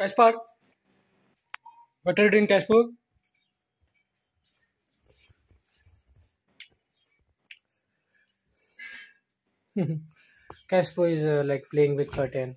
Kaspar, what are you doing, Kaspar? Casper is uh, like playing with curtain.